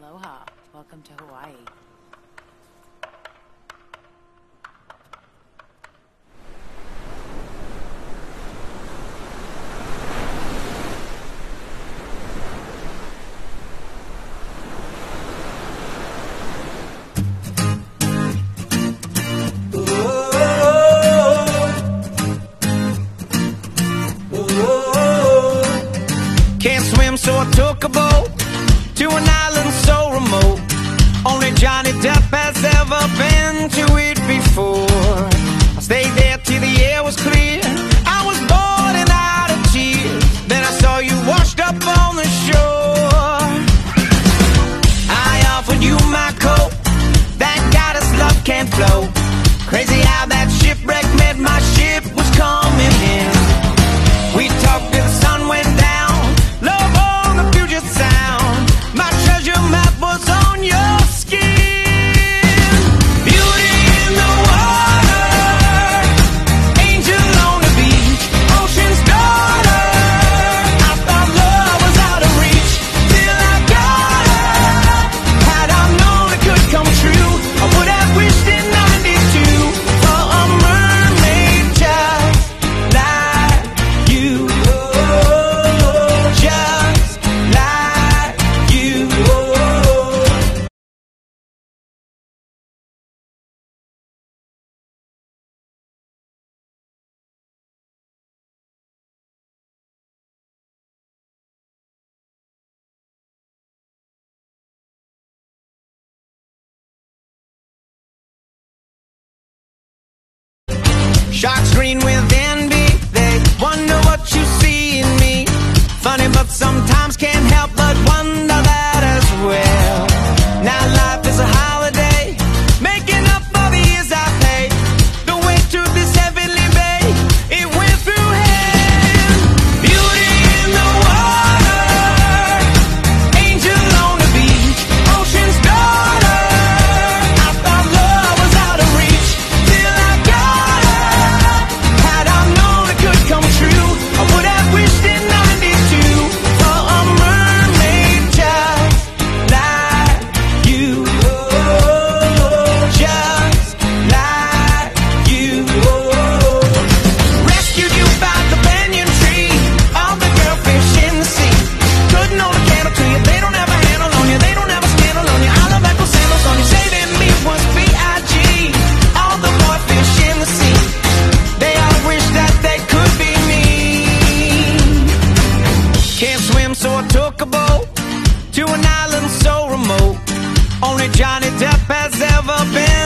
Aloha. Welcome to Hawaii. so I took a boat to an island so remote. Only Johnny Depp has ever been to it before. I stayed there till the air was clear. I was bored and out of tears. Then I saw you washed up on the shore. I offered you my coat. That goddess love can't flow. Crazy how that. Sharks green within. Johnny Depp has ever been.